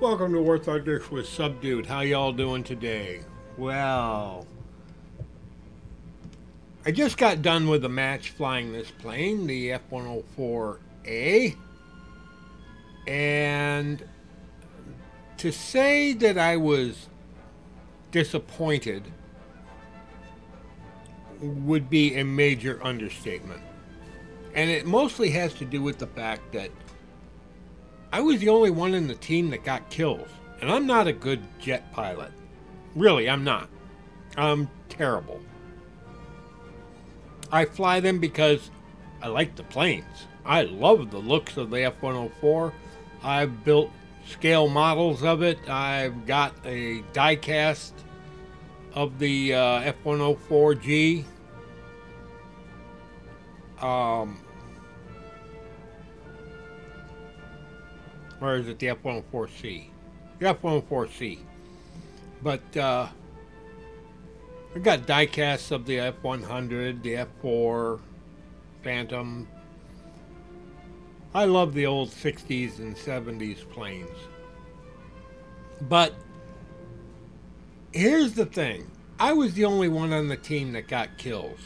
Welcome to Warthunders with Subdude. How y'all doing today? Well, I just got done with a match flying this plane, the F-104A. And to say that I was disappointed would be a major understatement. And it mostly has to do with the fact that I was the only one in the team that got kills. And I'm not a good jet pilot. Really, I'm not. I'm terrible. I fly them because I like the planes. I love the looks of the F 104. I've built scale models of it. I've got a die cast of the uh, F 104G. Um, or is it the F-104C? The F-104C. But uh, I got diecasts of the F-100, the F-4, Phantom. I love the old 60s and 70s planes. But here's the thing. I was the only one on the team that got kills.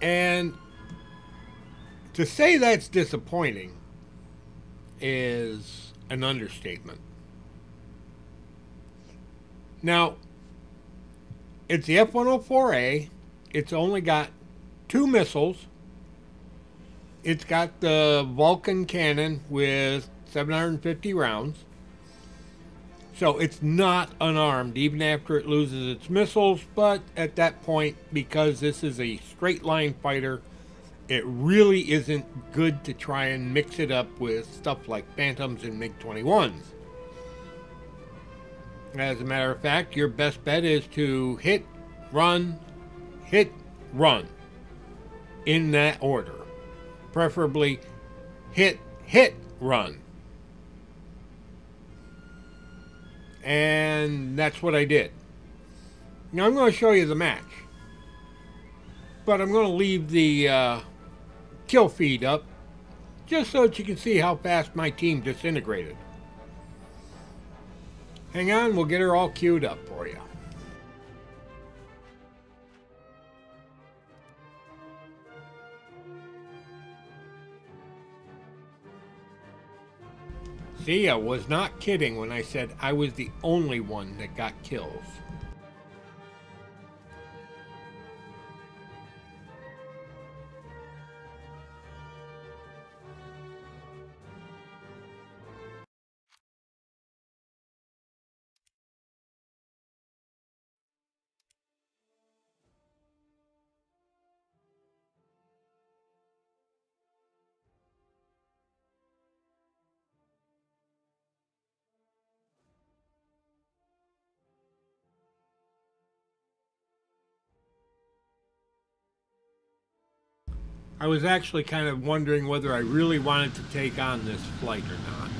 And to say that's disappointing is an understatement. Now, it's the F 104A. It's only got two missiles. It's got the Vulcan cannon with 750 rounds. So it's not unarmed even after it loses its missiles, but at that point, because this is a straight line fighter, it really isn't good to try and mix it up with stuff like Phantoms and MiG 21s. As a matter of fact, your best bet is to hit, run, hit, run in that order. Preferably hit, hit, run. And that's what I did. Now I'm going to show you the match. But I'm going to leave the uh, kill feed up just so that you can see how fast my team disintegrated. Hang on, we'll get her all queued up for you. See, I was not kidding when I said I was the only one that got kills. I was actually kind of wondering whether I really wanted to take on this flight or not.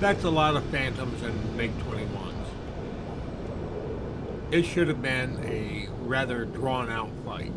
That's a lot of Phantoms and MiG-21s. It should have been a rather drawn-out fight.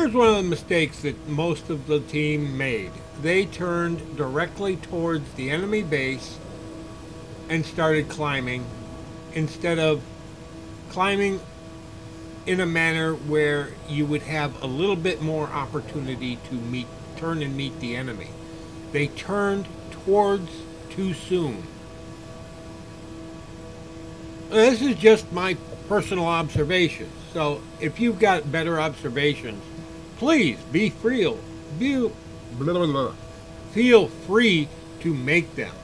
Here's one of the mistakes that most of the team made. They turned directly towards the enemy base and started climbing instead of climbing in a manner where you would have a little bit more opportunity to meet turn and meet the enemy. They turned towards too soon. This is just my personal observation. So if you've got better observations, please be free. Be, blah, blah, blah, feel free to make them.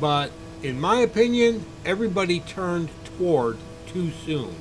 But in my opinion, everybody turned toward too soon.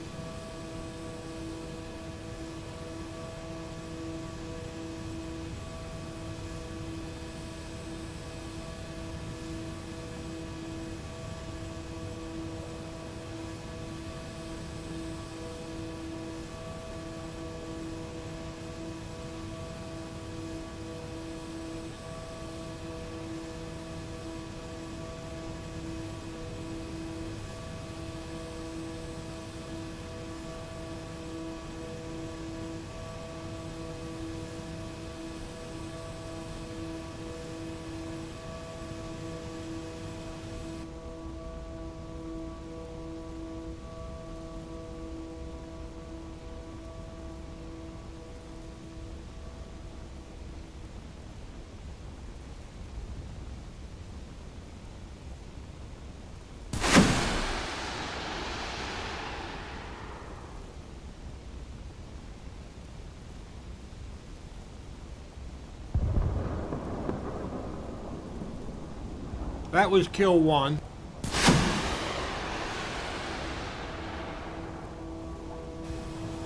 That was kill one.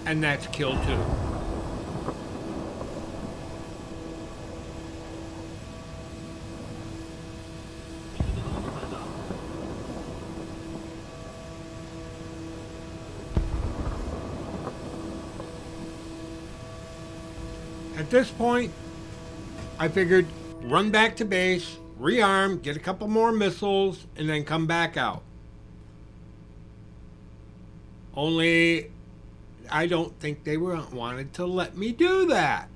And that's kill two. At this point, I figured run back to base, rearm, get a couple more missiles, and then come back out. Only, I don't think they wanted to let me do that.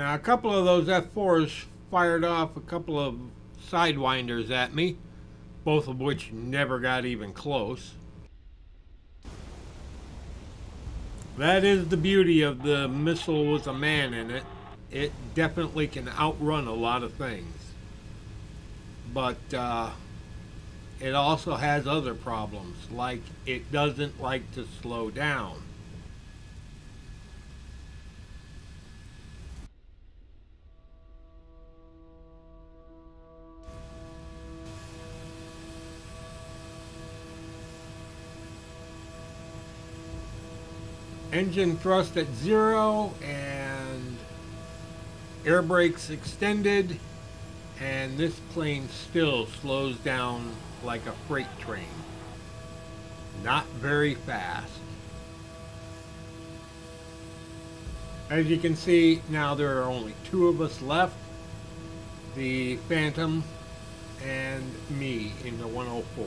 Now, a couple of those F4s fired off a couple of sidewinders at me, both of which never got even close. That is the beauty of the missile with a man in it. It definitely can outrun a lot of things. But uh, it also has other problems, like it doesn't like to slow down. Engine thrust at zero and air brakes extended and this plane still slows down like a freight train. Not very fast. As you can see, now there are only two of us left. The Phantom and me in the 104.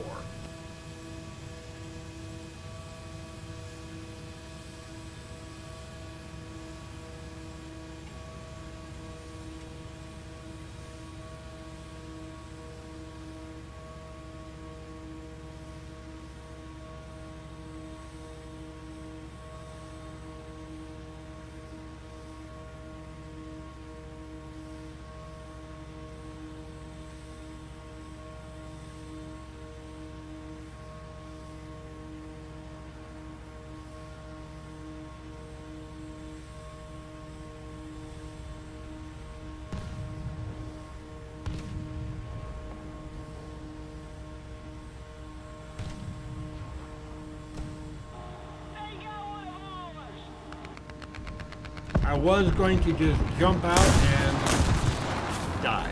I was going to just jump out and die.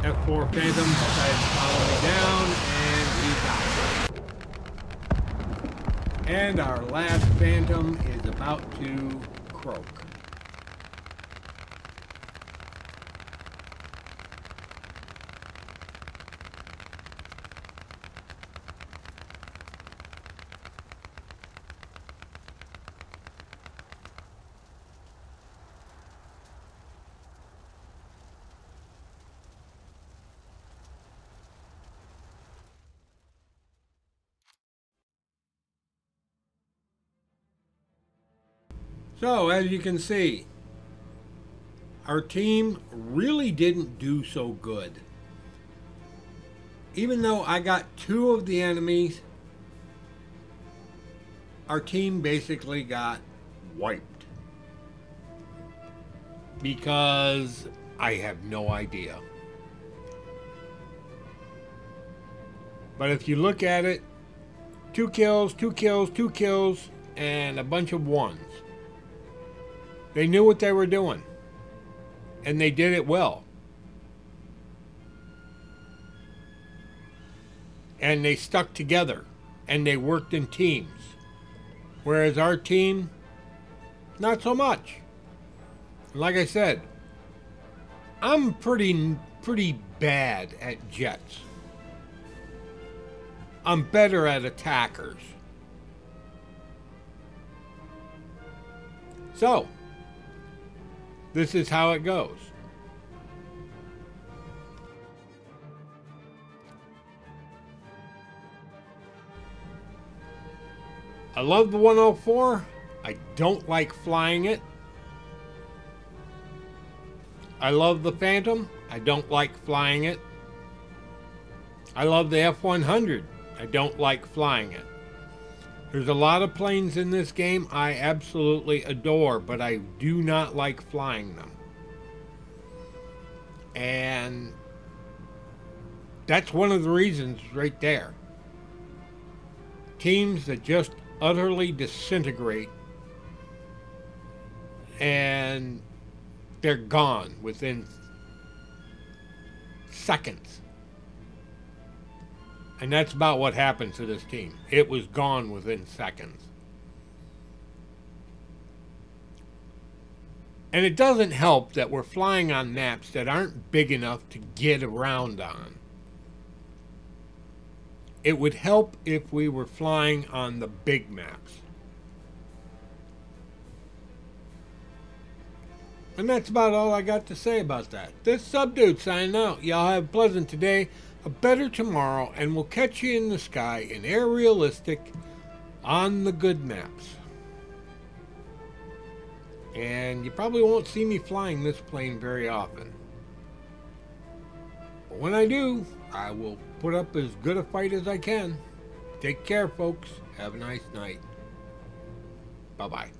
F4 Phantom decided to follow me down, and he died. And our last Phantom is about to croak. So, as you can see, our team really didn't do so good. Even though I got two of the enemies, our team basically got wiped. Because I have no idea. But if you look at it, two kills, two kills, two kills, and a bunch of ones. They knew what they were doing. And they did it well. And they stuck together. And they worked in teams. Whereas our team, not so much. Like I said, I'm pretty pretty bad at jets. I'm better at attackers. So, this is how it goes. I love the 104. I don't like flying it. I love the Phantom. I don't like flying it. I love the F-100. I don't like flying it. There's a lot of planes in this game I absolutely adore, but I do not like flying them. And that's one of the reasons right there. Teams that just utterly disintegrate and they're gone within seconds. And that's about what happened to this team. It was gone within seconds. And it doesn't help that we're flying on maps that aren't big enough to get around on. It would help if we were flying on the big maps. And that's about all I got to say about that. This Subdude signing out. Y'all have a pleasant today a better tomorrow, and we'll catch you in the sky in air realistic on the good maps. And you probably won't see me flying this plane very often. But when I do, I will put up as good a fight as I can. Take care, folks. Have a nice night. Bye-bye.